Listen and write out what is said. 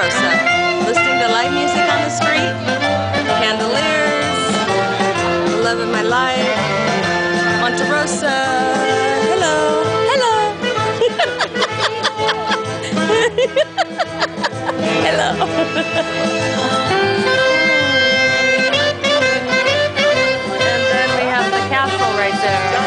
Rosa. Listening to live music on the street, candeliers, Love of my life, Monterosso. Hello, hello. hello. and then we have the castle right there.